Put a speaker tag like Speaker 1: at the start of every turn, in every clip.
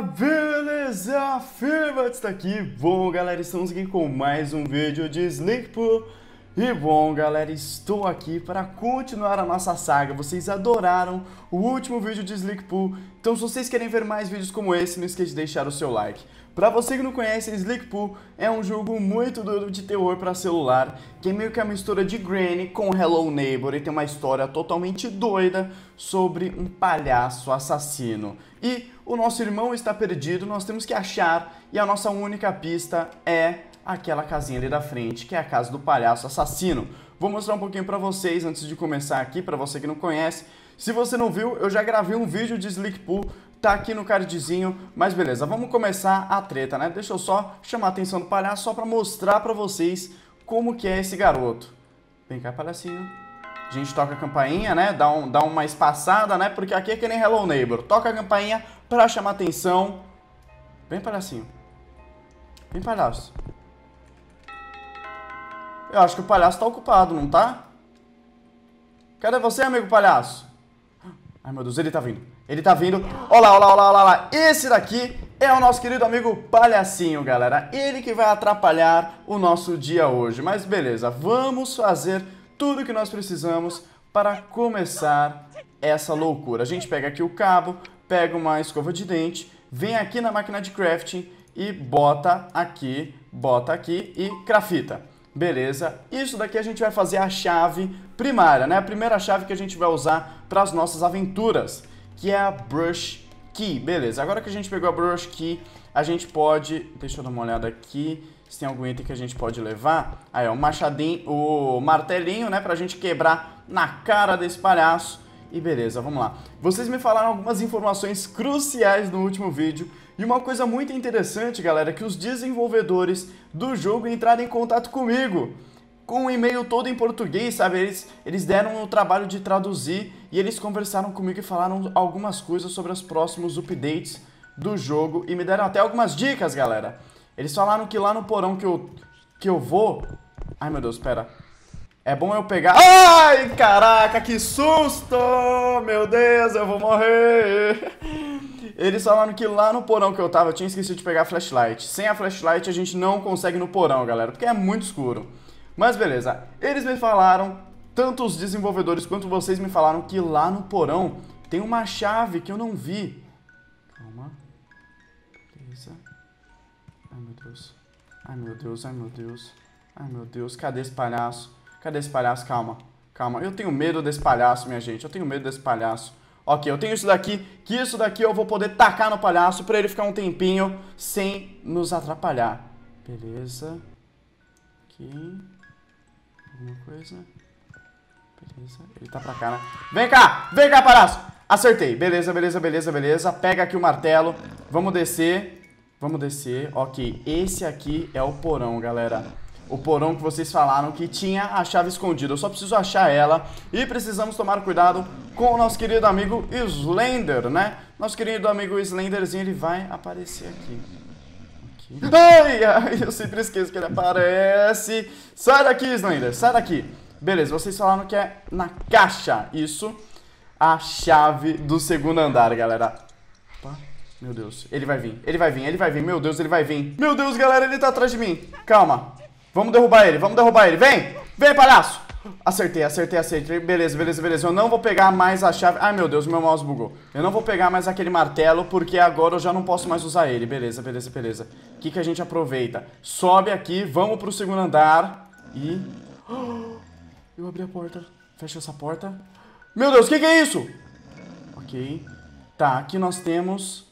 Speaker 1: galera, beleza? Firma está aqui. Bom, galera, estamos aqui com mais um vídeo de Slickpool. E bom, galera, estou aqui para continuar a nossa saga. Vocês adoraram o último vídeo de Slickpool, então se vocês querem ver mais vídeos como esse, não esqueça de deixar o seu like. Para você que não conhece, Slickpool é um jogo muito duro de terror para celular, que é meio que a mistura de Granny com Hello Neighbor e tem uma história totalmente doida sobre um palhaço assassino. E o nosso irmão está perdido, nós temos que achar e a nossa única pista é aquela casinha ali da frente, que é a casa do palhaço assassino. Vou mostrar um pouquinho para vocês antes de começar aqui, para você que não conhece. Se você não viu, eu já gravei um vídeo de Slickpool tá aqui no cardzinho, mas beleza, vamos começar a treta, né? Deixa eu só chamar a atenção do palhaço só pra mostrar pra vocês como que é esse garoto. Vem cá, palhacinho. A gente toca a campainha, né? Dá, um, dá uma espaçada, né? Porque aqui é que nem Hello Neighbor. Toca a campainha pra chamar atenção. Vem, palhacinho. Vem, palhaço. Eu acho que o palhaço tá ocupado, não tá? Cadê você, amigo palhaço? Ai, meu Deus, ele tá vindo. Ele tá vindo. Olá, olá, olá, olá, olá. Esse daqui é o nosso querido amigo Palhacinho, galera. Ele que vai atrapalhar o nosso dia hoje. Mas beleza, vamos fazer tudo que nós precisamos para começar essa loucura. A gente pega aqui o cabo, pega uma escova de dente, vem aqui na máquina de crafting e bota aqui, bota aqui e crafita. Beleza? Isso daqui a gente vai fazer a chave primária, né? A primeira chave que a gente vai usar para as nossas aventuras que é a Brush Key. Beleza, agora que a gente pegou a Brush Key, a gente pode... Deixa eu dar uma olhada aqui se tem algum item que a gente pode levar. Aí, ó, o machadinho, o martelinho, né, pra gente quebrar na cara desse palhaço. E beleza, vamos lá. Vocês me falaram algumas informações cruciais no último vídeo. E uma coisa muito interessante, galera, é que os desenvolvedores do jogo entraram em contato comigo com um e-mail todo em português, sabe? Eles, eles deram o trabalho de traduzir e eles conversaram comigo e falaram algumas coisas sobre os próximos updates do jogo e me deram até algumas dicas, galera. Eles falaram que lá no porão que eu, que eu vou... Ai, meu Deus, espera. É bom eu pegar... Ai, caraca, que susto! Meu Deus, eu vou morrer! Eles falaram que lá no porão que eu tava, eu tinha esquecido de pegar a flashlight. Sem a flashlight a gente não consegue no porão, galera, porque é muito escuro. Mas beleza, eles me falaram, tanto os desenvolvedores quanto vocês me falaram que lá no porão tem uma chave que eu não vi. Calma. Beleza. Ai meu Deus. Ai meu Deus, ai meu Deus. Ai meu Deus, cadê esse palhaço? Cadê esse palhaço? Calma, calma. Eu tenho medo desse palhaço, minha gente. Eu tenho medo desse palhaço. Ok, eu tenho isso daqui, que isso daqui eu vou poder tacar no palhaço pra ele ficar um tempinho sem nos atrapalhar. Beleza. Aqui. Alguma coisa. Beleza. Ele tá pra cá, né? Vem cá! Vem cá, palhaço! Acertei. Beleza, beleza, beleza, beleza. Pega aqui o martelo. Vamos descer. Vamos descer. Ok. Esse aqui é o porão, galera. O porão que vocês falaram que tinha a chave escondida. Eu só preciso achar ela. E precisamos tomar cuidado com o nosso querido amigo Slender, né? Nosso querido amigo Slenderzinho, ele vai aparecer aqui. Ai, ai, eu sempre esqueço que ele aparece. Sai daqui, Slender, sai daqui. Beleza, vocês falaram que é na caixa. Isso, a chave do segundo andar, galera. Opa, meu Deus, ele vai vir, ele vai vir, ele vai vir. Meu Deus, ele vai vir. Meu Deus, galera, ele tá atrás de mim. Calma. Vamos derrubar ele, vamos derrubar ele. Vem, vem, palhaço. Acertei, acertei, acertei. Beleza, beleza, beleza. Eu não vou pegar mais a chave. Ai, meu Deus, meu mouse bugou. Eu não vou pegar mais aquele martelo, porque agora eu já não posso mais usar ele. Beleza, beleza, beleza. O que, que a gente aproveita? Sobe aqui, vamos pro segundo andar. E... Eu abri a porta. Fecha essa porta. Meu Deus, o que, que é isso? Ok. Tá, aqui nós temos...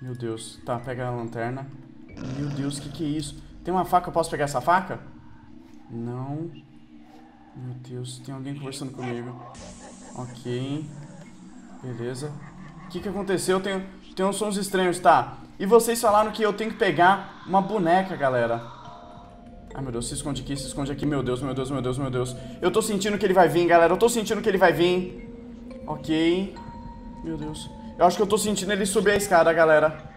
Speaker 1: Meu Deus. Tá, pega a lanterna. Meu Deus, o que, que é isso? Tem uma faca, eu posso pegar essa faca? Não... Meu Deus, tem alguém conversando comigo. Ok. Beleza. O que, que aconteceu? Tem, tem uns sons estranhos, tá? E vocês falaram que eu tenho que pegar uma boneca, galera. Ai, meu Deus, se esconde aqui, se esconde aqui. Meu Deus, meu Deus, meu Deus, meu Deus. Eu tô sentindo que ele vai vir, galera. Eu tô sentindo que ele vai vir. Ok. Meu Deus. Eu acho que eu tô sentindo ele subir a escada, galera.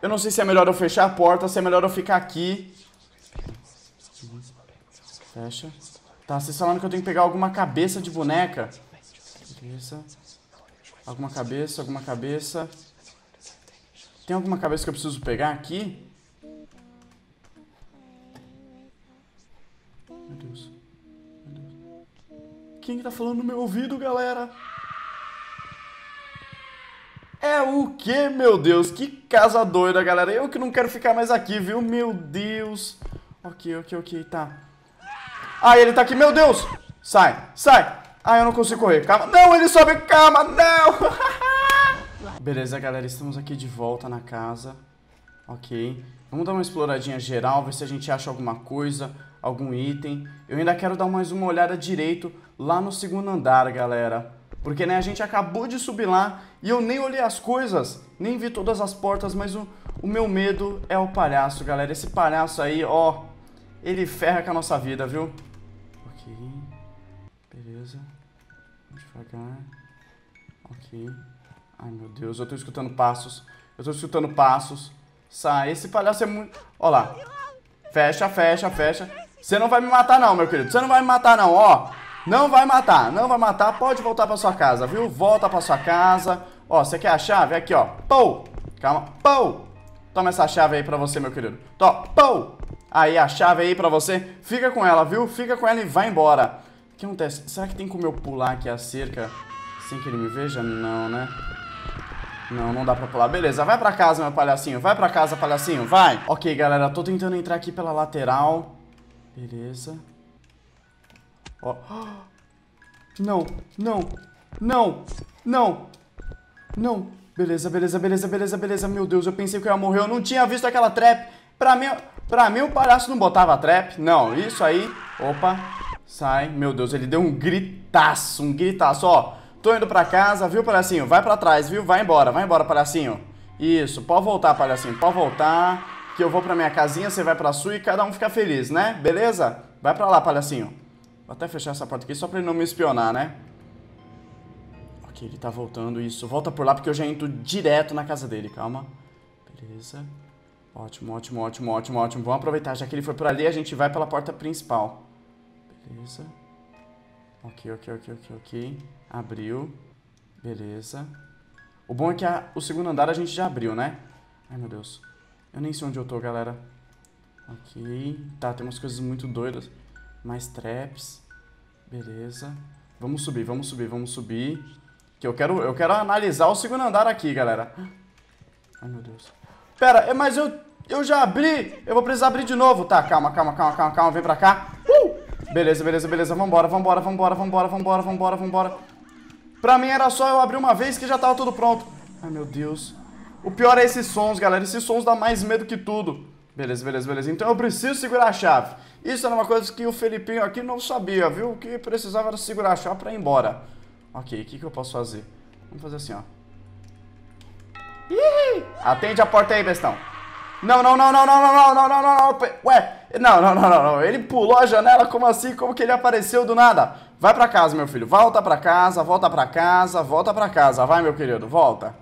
Speaker 1: Eu não sei se é melhor eu fechar a porta, se é melhor eu ficar aqui. Fecha. Tá, vocês falaram que eu tenho que pegar alguma cabeça de boneca. Beleza. Alguma cabeça, alguma cabeça. Tem alguma cabeça que eu preciso pegar aqui? Meu Deus. Meu Deus. Quem que tá falando no meu ouvido, galera? É o que, meu Deus? Que casa doida, galera. Eu que não quero ficar mais aqui, viu? Meu Deus. Ok, ok, ok, tá. Ah, ele tá aqui, meu Deus. Sai, sai. Ah, eu não consigo correr. Calma. Não, ele sobe. Calma, não. Beleza, galera. Estamos aqui de volta na casa. Ok. Vamos dar uma exploradinha geral, ver se a gente acha alguma coisa, algum item. Eu ainda quero dar mais uma olhada direito lá no segundo andar, galera. Porque, né, a gente acabou de subir lá e eu nem olhei as coisas, nem vi todas as portas, mas o, o meu medo é o palhaço, galera. Esse palhaço aí, ó, ele ferra com a nossa vida, viu? Ok, beleza. Devagar. Ok. Ai, meu Deus, eu tô escutando passos. Eu tô escutando passos. Sai, esse palhaço é muito... Ó lá. Fecha, fecha, fecha. Você não vai me matar não, meu querido. Você não vai me matar não, ó. Não vai matar, não vai matar. Pode voltar pra sua casa, viu? Volta pra sua casa. Ó, você quer a chave? Aqui, ó. Pou! Calma. Pou! Toma essa chave aí pra você, meu querido. Tó, pou! Aí, a chave aí pra você. Fica com ela, viu? Fica com ela e vai embora. O que acontece? Será que tem como eu pular aqui a cerca sem que ele me veja? Não, né? Não, não dá pra pular. Beleza, vai pra casa, meu palhacinho. Vai pra casa, palhacinho. Vai. Ok, galera. Tô tentando entrar aqui pela lateral. Beleza. Ó. Não, não, não, não, não. Beleza, beleza, beleza, beleza, beleza. Meu Deus, eu pensei que eu ia morrer. Eu não tinha visto aquela trap. Pra mim, pra mim o palhaço não botava trap. Não, isso aí. Opa, sai. Meu Deus, ele deu um gritaço, um gritaço. Ó, tô indo pra casa, viu, palhacinho? Vai pra trás, viu? Vai embora, vai embora, palhacinho. Isso, pode voltar, palhacinho. Pode voltar. Que eu vou pra minha casinha, você vai pra sua e cada um fica feliz, né? Beleza? Vai pra lá, palhacinho. Vou até fechar essa porta aqui só pra ele não me espionar, né? Ok, ele tá voltando, isso. Volta por lá porque eu já entro direto na casa dele, calma. Beleza. Ótimo, ótimo, ótimo, ótimo, ótimo. Vamos aproveitar, já que ele foi por ali, a gente vai pela porta principal. Beleza. Ok, ok, ok, ok, ok. Abriu. Beleza. O bom é que a, o segundo andar a gente já abriu, né? Ai, meu Deus. Eu nem sei onde eu tô, galera. Ok. Tá, tem umas coisas muito doidas. Mais traps. Beleza. Vamos subir, vamos subir, vamos subir. Que eu quero, eu quero analisar o segundo andar aqui, galera. Ai, meu Deus. Pera, é, mas eu, eu já abri. Eu vou precisar abrir de novo. Tá, calma, calma, calma, calma, calma. Vem pra cá. Uh! Beleza, beleza, beleza. Vambora, vambora, vambora, vambora, vambora, vambora, vambora. Pra mim era só eu abrir uma vez que já tava tudo pronto. Ai, meu Deus. O pior é esses sons, galera. Esses sons dão mais medo que tudo. Beleza, beleza, beleza. Então eu preciso segurar a chave. Isso era uma coisa que o Felipinho aqui não sabia, viu? O que precisava era segurar a chave pra ir embora. Ok, o que, que eu posso fazer? Vamos fazer assim, ó. Ih! Atende a porta aí, bestão. Não, não, não, não, não, não, não, não, não, não, não. Ué, não, não, não, não, não. Ele pulou a janela, como assim? Como que ele apareceu do nada? Vai pra casa, meu filho. Volta pra casa, volta pra casa, volta pra casa. Vai, meu querido, volta.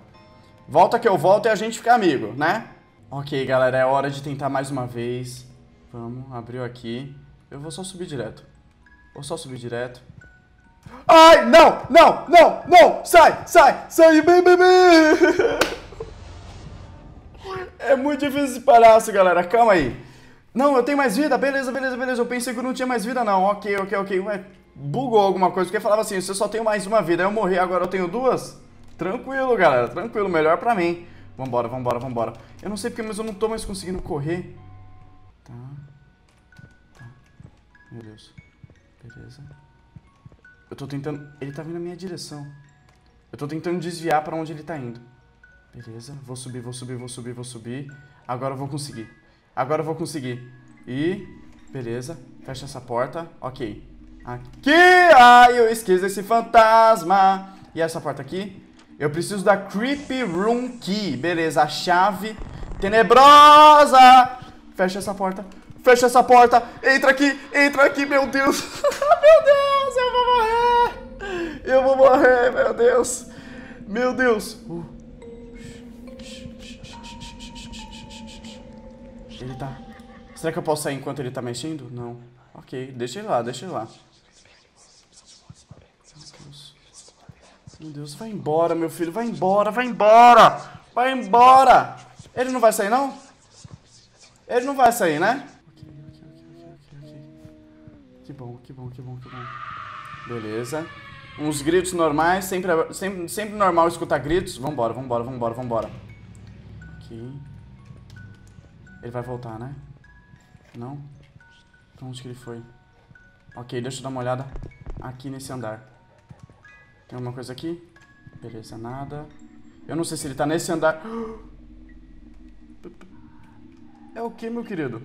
Speaker 1: Volta que eu volto e a gente fica amigo, né? Ok, galera, é hora de tentar mais uma vez. Vamos, abriu aqui. Eu vou só subir direto. Vou só subir direto. Ai, não, não, não, não! Sai, sai, sai, bem! É muito difícil esse palhaço, galera. Calma aí. Não, eu tenho mais vida. Beleza, beleza, beleza. Eu pensei que eu não tinha mais vida, não. Ok, ok, ok. Ué, bugou alguma coisa. Porque falava assim, você só tem mais uma vida. Eu morri, agora eu tenho duas? Tranquilo, galera. Tranquilo. Melhor pra mim. Vambora, vambora, vambora. Eu não sei porque, mas eu não tô mais conseguindo correr. Tá. Tá. Meu Deus. Beleza. Eu tô tentando... Ele tá vindo na minha direção. Eu tô tentando desviar pra onde ele tá indo. Beleza. Vou subir, vou subir, vou subir, vou subir. Agora eu vou conseguir. Agora eu vou conseguir. E... Beleza. Fecha essa porta. Ok. Aqui! Ai, eu esqueci esse fantasma. E essa porta aqui? Eu preciso da Creepy Room Key. Beleza, a chave tenebrosa. Fecha essa porta. Fecha essa porta. Entra aqui, entra aqui, meu Deus. meu Deus, eu vou morrer. Eu vou morrer, meu Deus. Meu Deus. Uh. Ele tá... Será que eu posso sair enquanto ele tá mexendo? Não. Ok, deixa ele lá, deixa ele lá. Meu Deus, vai embora, meu filho, vai embora, vai embora! Vai embora! Ele não vai sair, não? Ele não vai sair, né? Ok, ok, ok, ok, ok. Que bom, que bom, que bom, que bom. Beleza. Uns gritos normais, sempre, sempre, sempre normal escutar gritos. Vambora, vambora, vambora, vambora. Aqui. Ele vai voltar, né? Não? Pra onde que ele foi? Ok, deixa eu dar uma olhada aqui nesse andar. Tem alguma coisa aqui? Beleza, nada. Eu não sei se ele tá nesse andar. É o que, meu querido?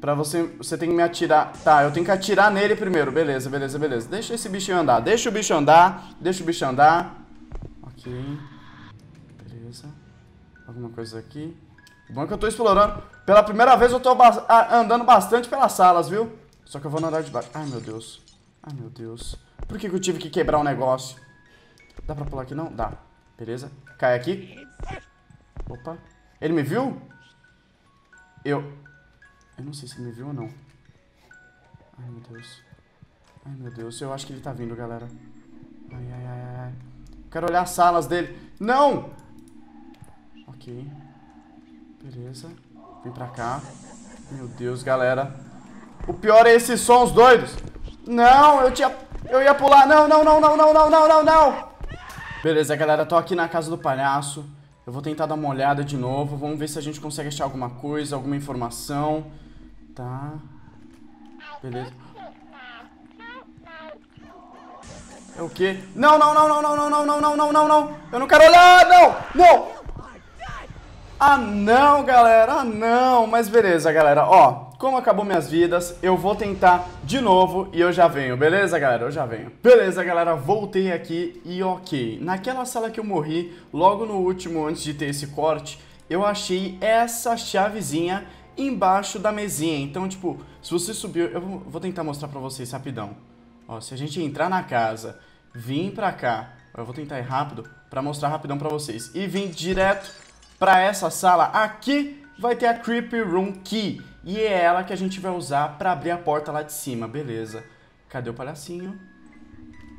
Speaker 1: Pra você, você tem que me atirar. Tá, eu tenho que atirar nele primeiro. Beleza, beleza, beleza. Deixa esse bichinho andar. Deixa o bicho andar. Deixa o bicho andar. Ok. Beleza. Alguma coisa aqui. Bom é que eu tô explorando. Pela primeira vez eu tô ba andando bastante pelas salas, viu? Só que eu vou no andar de baixo. Ai, meu Deus. Ai, meu Deus. Por que, que eu tive que quebrar um negócio? Dá pra pular aqui, não? Dá. Beleza. Cai aqui. Opa. Ele me viu? Eu... Eu não sei se ele me viu ou não. Ai, meu Deus. Ai, meu Deus. Eu acho que ele tá vindo, galera. Ai, ai, ai, ai. Quero olhar as salas dele. Não! Ok. Beleza. Vem pra cá. Meu Deus, galera. O pior é esses sons doidos. Não, eu tinha... Eu ia pular. Não, não, não, não, não, não, não, não, não. Beleza, galera. Tô aqui na casa do palhaço. Eu vou tentar dar uma olhada de novo. Vamos ver se a gente consegue achar alguma coisa, alguma informação. Tá. Beleza. É o quê? Não, não, não, não, não, não, não, não, não, não, não. Eu não quero olhar, não, não. Ah, não, galera, ah, não. Mas beleza, galera, ó. Como acabou minhas vidas, eu vou tentar de novo e eu já venho, beleza, galera? Eu já venho. Beleza, galera, voltei aqui e ok. Naquela sala que eu morri, logo no último, antes de ter esse corte, eu achei essa chavezinha embaixo da mesinha. Então, tipo, se você subir... Eu vou tentar mostrar pra vocês rapidão. Ó, se a gente entrar na casa, vir pra cá... Eu vou tentar ir rápido pra mostrar rapidão pra vocês. E vir direto pra essa sala. Aqui vai ter a Creepy Room Key. E é ela que a gente vai usar pra abrir a porta lá de cima. Beleza. Cadê o palhacinho?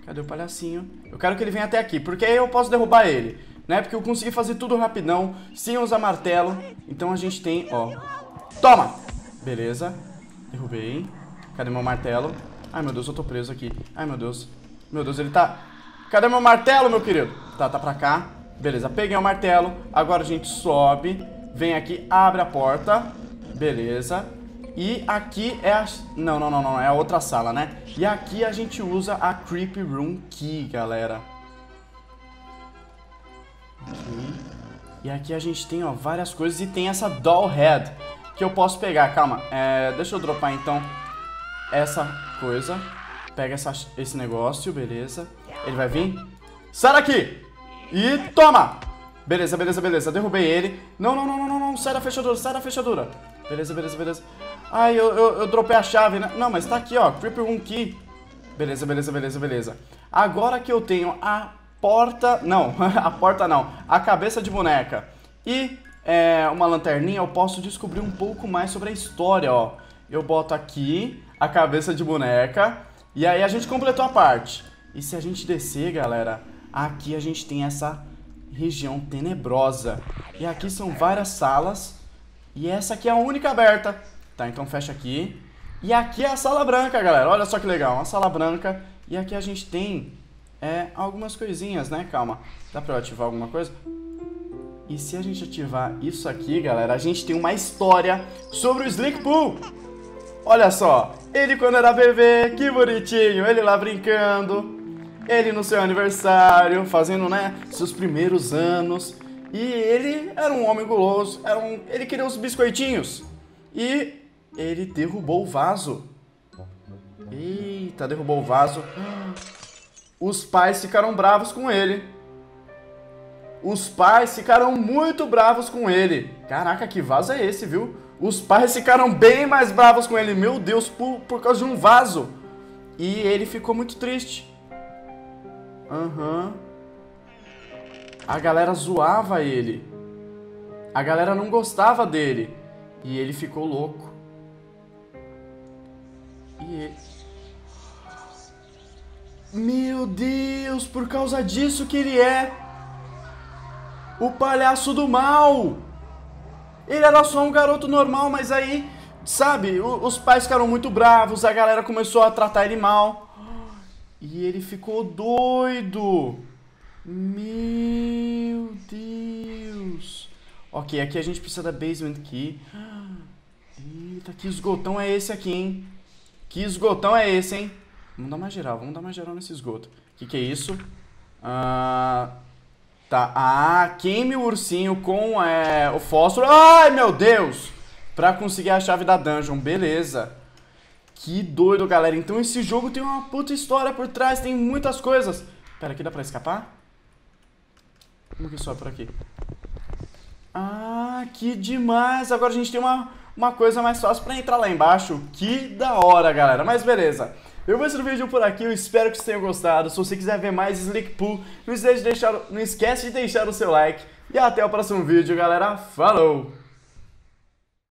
Speaker 1: Cadê o palhacinho? Eu quero que ele venha até aqui, porque aí eu posso derrubar ele. Né? Porque eu consegui fazer tudo rapidão, sem usar martelo. Então a gente tem, ó, Toma! Beleza. Derrubei. Cadê meu martelo? Ai, meu Deus, eu tô preso aqui. Ai, meu Deus. Meu Deus, ele tá... Cadê meu martelo, meu querido? Tá, tá pra cá. Beleza, peguei o martelo. Agora a gente sobe. Vem aqui, abre a porta. Beleza. E aqui é a... Não, não, não, não. É a outra sala, né? E aqui a gente usa a Creepy Room Key, galera. Aqui. E aqui a gente tem, ó, várias coisas. E tem essa Doll Head que eu posso pegar. Calma, é, deixa eu dropar então essa coisa. Pega essa, esse negócio, beleza. Ele vai vir. Sai daqui! E toma! Beleza, beleza, beleza. Derrubei ele. Não, não, não, não, não. Sai da fechadura, sai da fechadura. Beleza, beleza, beleza. Ai, eu, eu, eu dropei a chave, né? Não, mas tá aqui, ó. Creeper Room Key. Beleza, beleza, beleza, beleza. Agora que eu tenho a porta... Não, a porta não. A cabeça de boneca. E é, uma lanterninha, eu posso descobrir um pouco mais sobre a história, ó. Eu boto aqui a cabeça de boneca e aí a gente completou a parte. E se a gente descer, galera, aqui a gente tem essa região tenebrosa. E aqui são várias salas e essa aqui é a única aberta. Tá, então fecha aqui. E aqui é a sala branca, galera. Olha só que legal, uma sala branca. E aqui a gente tem é, algumas coisinhas, né? Calma. Dá pra eu ativar alguma coisa? E se a gente ativar isso aqui, galera, a gente tem uma história sobre o Slick Pool. Olha só, ele quando era bebê, que bonitinho, ele lá brincando, ele no seu aniversário, fazendo, né, seus primeiros anos. E ele era um homem guloso, era um, ele queria os biscoitinhos. E ele derrubou o vaso. Eita, derrubou o vaso. Os pais ficaram bravos com ele. Os pais ficaram muito bravos com ele. Caraca, que vaso é esse, viu? Os pais ficaram bem mais bravos com ele. Meu Deus, por, por causa de um vaso. E ele ficou muito triste. Aham. Uhum. A galera zoava ele. A galera não gostava dele. E ele ficou louco. E ele... Meu Deus, por causa disso que ele é o palhaço do mal! Ele era só um garoto normal, mas aí, sabe, os pais ficaram muito bravos, a galera começou a tratar ele mal. E ele ficou doido. Meu Deus. Ok, aqui a gente precisa da basement key. Eita, que esgotão é esse aqui, hein? Que esgotão é esse, hein? Vamos dar uma geral, vamos dar uma geral nesse esgoto. O que, que é isso? Ah, tá. Ah, queime o ursinho com é, o fósforo. Ai, meu Deus! Pra conseguir a chave da dungeon, beleza. Que doido, galera. Então esse jogo tem uma puta história por trás, tem muitas coisas. Pera, aqui dá pra escapar? Como que sobe por aqui? Ah, que demais! Agora a gente tem uma, uma coisa mais fácil pra entrar lá embaixo. Que da hora, galera. Mas beleza. Eu vou esse vídeo por aqui, eu espero que vocês tenham gostado. Se você quiser ver mais Slick Pool, não esquece de deixar, não esquece de deixar o seu like. E até o próximo vídeo, galera. Falou!